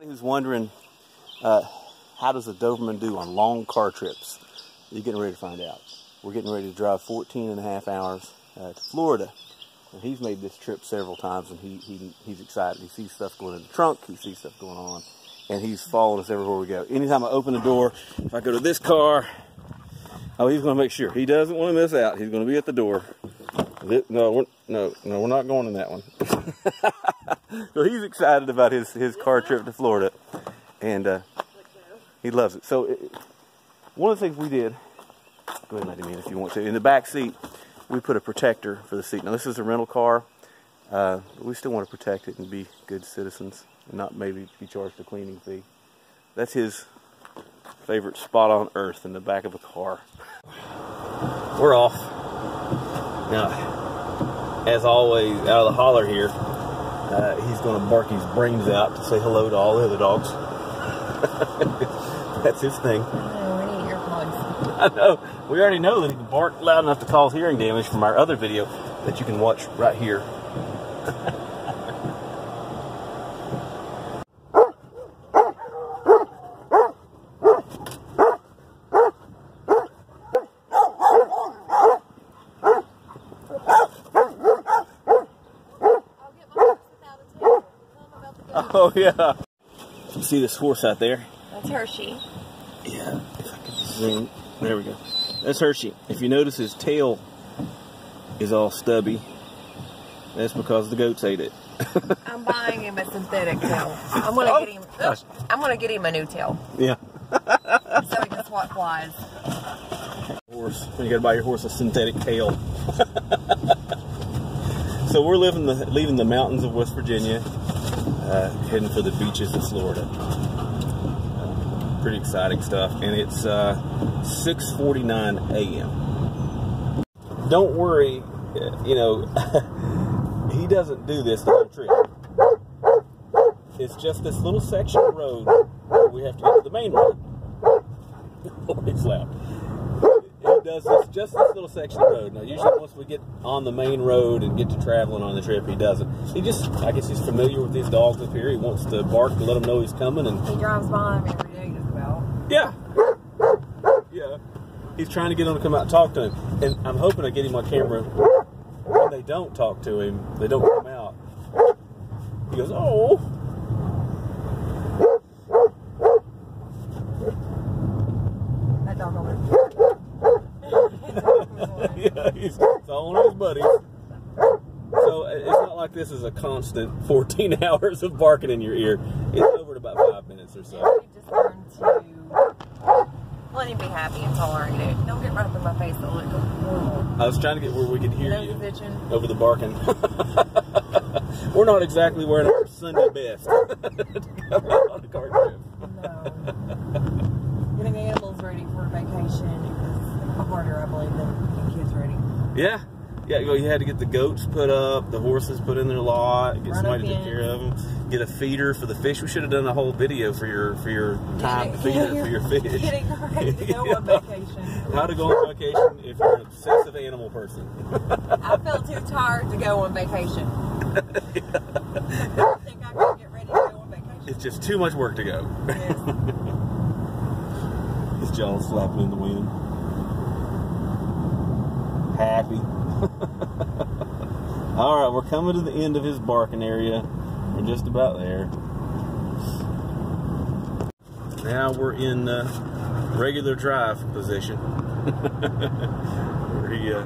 Who's wondering uh, how does a Doberman do on long car trips? You're getting ready to find out. We're getting ready to drive 14 and a half hours uh, to Florida. And he's made this trip several times and he, he he's excited. He sees stuff going in the trunk, he sees stuff going on, and he's following us everywhere we go. Anytime I open the door, if I go to this car, oh, he's going to make sure. He doesn't want to miss out. He's going to be at the door. No, we're, no, no, we're not going in that one. so he's excited about his, his car trip to Florida, and uh, he loves it. So it, one of the things we did, go ahead and let him in if you want to. In the back seat, we put a protector for the seat. Now this is a rental car, uh, but we still want to protect it and be good citizens, and not maybe be charged a cleaning fee. That's his favorite spot on earth in the back of a car. We're off. Now, as always, out of the holler here, uh, he's going to bark his brains out to say hello to all the other dogs. That's his thing. I know. We already know that he can bark loud enough to cause hearing damage from our other video that you can watch right here. Oh yeah. You see this horse out there? That's Hershey. Yeah. If I could zoom. There we go. That's Hershey. If you notice his tail is all stubby, that's because the goats ate it. I'm buying him a synthetic tail. I'm gonna oh, get him. Oh, gosh. I'm gonna get him a new tail. Yeah. so he can swat flies. Horse. When you gotta buy your horse a synthetic tail. so we're living the leaving the mountains of West Virginia uh, heading for the beaches of Florida. Uh, pretty exciting stuff, and it's uh, 6:49 a.m. Don't worry, uh, you know he doesn't do this the whole trip. It's just this little section of road where we have to get to the main road. it's loud does this, just this little section of road. Now, usually once we get on the main road and get to traveling on the trip, he doesn't. He just, I guess he's familiar with these dogs up here. He wants to bark to let them know he's coming. And He drives by them every day just about. Yeah. Yeah. He's trying to get them to come out and talk to him. And I'm hoping I get him on camera. When they don't talk to him, they don't come out. He goes, oh. yeah, he's following his buddies. So it's not like this is a constant 14 hours of barking in your ear. It's over in about five minutes or so. Yeah, just learn to let him be happy and tolerate it. Don't get right up in my face. It'll look I was trying to get where we could hear you itching. over the barking. We're not exactly wearing our Sunday best to come out on the car trip. No. Getting animals ready for vacation is harder, I believe, than Yeah. Yeah, you had to get the goats put up, the horses put in their lot, get Run somebody to take care of them, get a feeder for the fish. We should have done a whole video for your for your time to feed it for your fish. Getting ready to go on vacation. How to go on vacation if you're an obsessive animal person. I feel too tired to go on vacation. yeah. I think I can get ready to go on vacation. It's just too much work to go. Yes. His jaws flapping in the wind happy. All right, we're coming to the end of his barking area. We're just about there. Now we're in uh, regular drive position. where he, uh,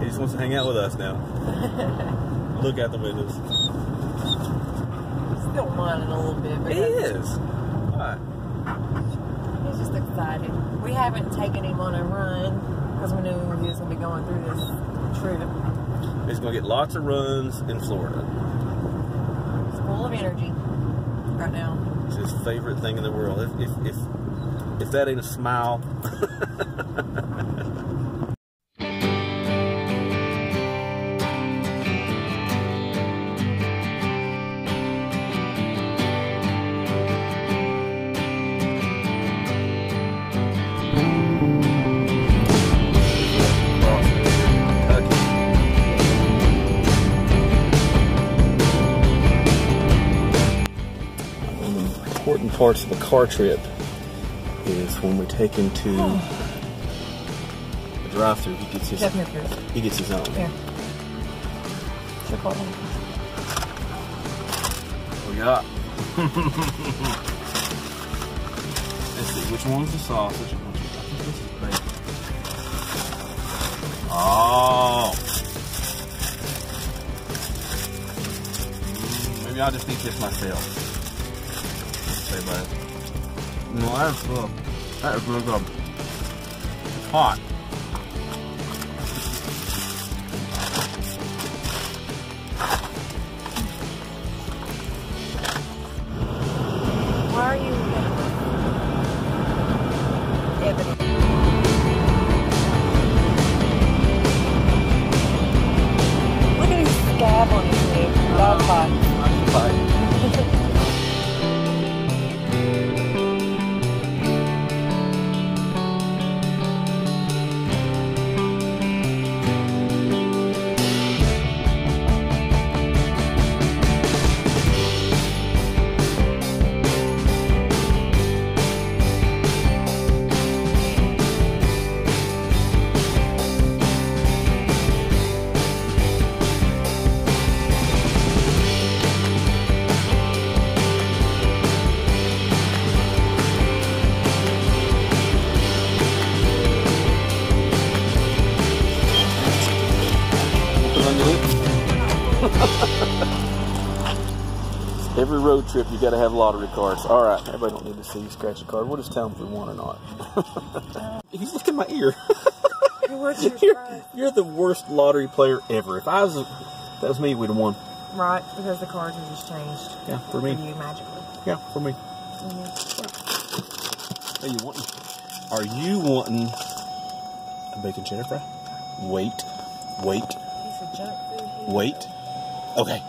he just wants to hang out with us now. Look out the windows. Still whining a little bit. But he is. What? Just excited we haven't taken him on a run because we knew he was going to be going through this trip. He's going to get lots of runs in Florida. He's full of energy right now. It's his favorite thing in the world. If if if, if that ain't a smile. important parts of a car trip is when we take him to the drive-through. He gets his Step here, Chris. he gets his own. Check all that. We got? Let's see, which one's the sausage? which one- I think this is bacon. Oh. Mm, Maybe I'll just eat this myself. Say that. No, that's good. That is really good. It's hot. Why are you evident? Look at his scab on his neck. Dog bite. Got to have lottery cards. All right, everybody don't need to see you scratch a card. We'll just tell them if we want or not. He's looking my ear. What's your you're, you're the worst lottery player ever. If I was, a, that was me, we'd have won. Right, because the cards are just changed Yeah, for for me. you magically. Yeah, for me. Mhm. Are you wanting? Are you wanting a bacon cheddar fry? Wait, wait, Piece of junk food. wait. Okay.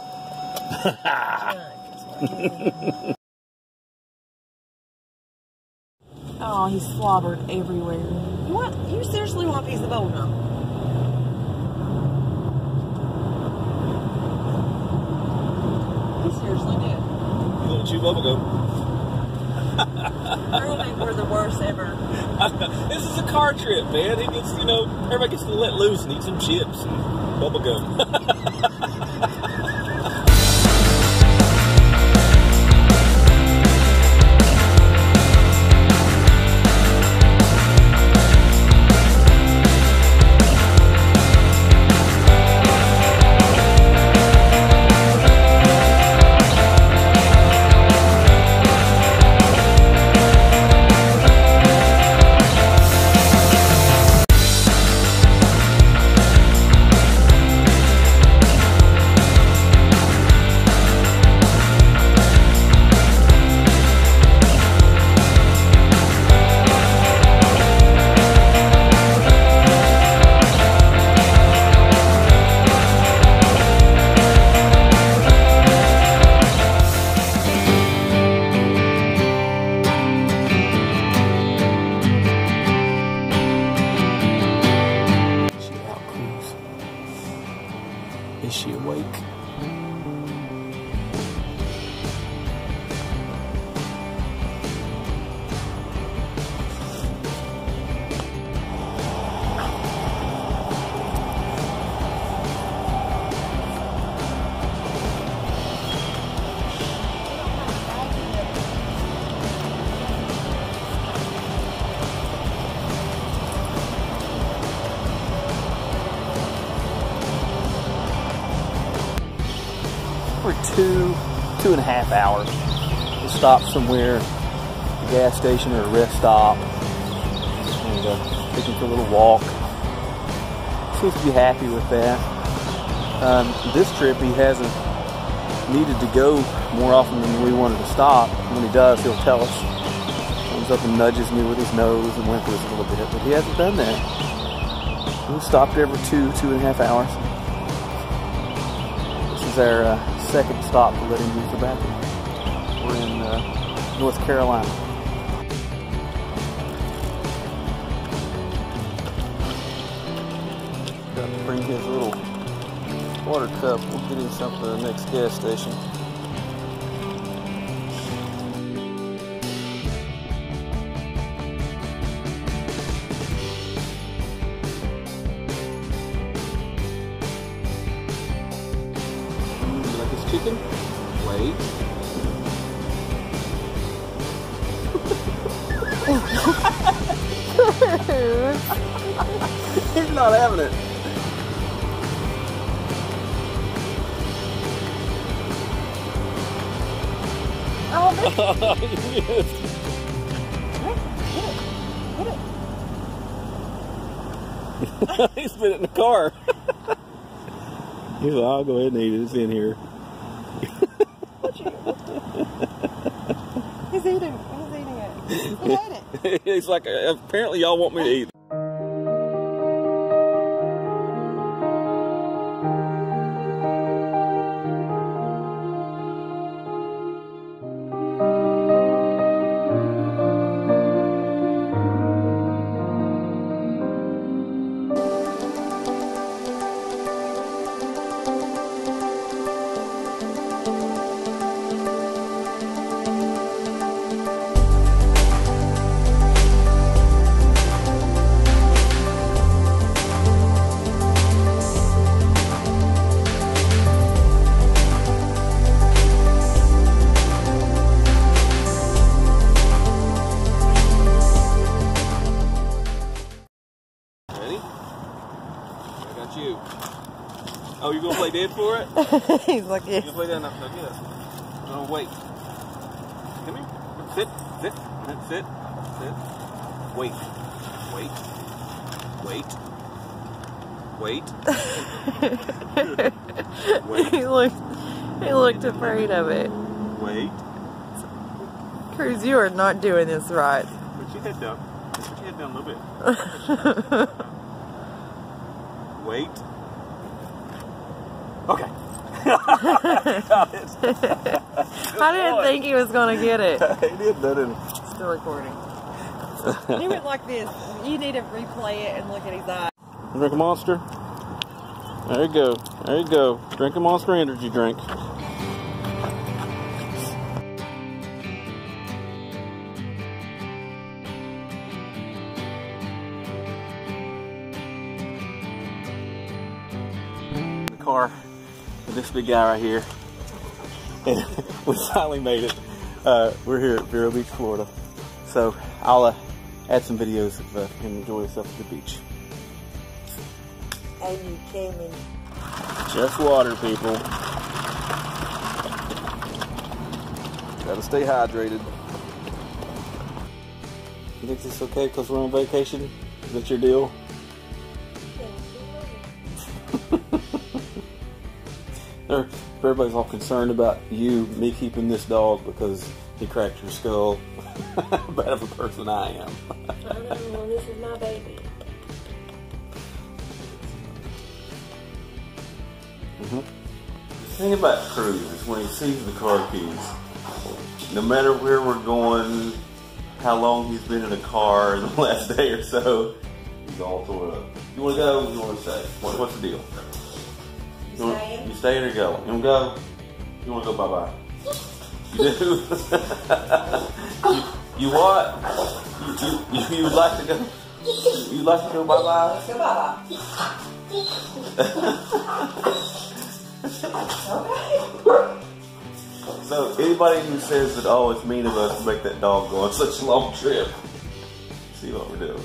Oh, he's slobbered everywhere. What? You seriously want a piece of bone? He seriously did. You want to chew bubble gum? Don't we're the worst ever. this is a car trip, man. He gets, you know, everybody gets to let loose and eat some chips and bubble gum. Is she awake? For two, two and a half hours. We'll stop somewhere, a gas station or a rest stop, and uh, take him for a little walk. Seems to be happy with that. Um, this trip, he hasn't needed to go more often than we wanted to stop. When he does, he'll tell us. Comes up and nudges me with his nose and whimpers a little bit, but he hasn't done that. We stopped every two, two and a half hours. This is our uh, second stop to let him use the bathroom. We're in uh, North Carolina. Got to bring his little water cup. We'll get him something at the next gas station. Wait. He's not having it. Oh, yes. He's been in the car. He's like, I'll go ahead and eat it. It's in here. He's eating. He's eating it. He ate it. He's like, apparently y'all want me to eat. He's like, You play dead? No, no, yes. No, wait. Come here. Sit. Sit. Sit. Sit. Wait. Wait. Wait. Wait. he looked. He looked afraid of it. Wait. Kruz, you are not doing this right. Put your head down. Put your head down a little bit. Wait. Okay. Got it. I didn't think he was gonna get it. he did that in. Still recording. He went like this. You need to replay it and look at his eyes. Drink a monster. There you go. There you go. Drink a monster energy drink. This big guy right here. And we finally made it. Uh, we're here at Vero Beach, Florida. So I'll uh, add some videos of uh, him enjoying himself at the beach. And you came in. Just water, people. Gotta stay hydrated. You think this is okay because we're on vacation? Is that your deal? Everybody's all concerned about you, me keeping this dog because he cracked your skull. Bad of a person I am. Oh, I know, this is my baby. Mm-hmm. The thing about Kruz is when he sees the car keys, no matter where we're going, how long he's been in a car in the last day or so, he's all tore up. You want to go? You want to stay? What, what's the deal? You, want, Staying. you staying or go? You want to go? You want to go? Bye bye. You do? you, you what? You, you, you would like to go? You'd like to go bye bye? Goodbye. So anybody who says that oh it's mean of us to make that dog go on such a long trip, see what we're doing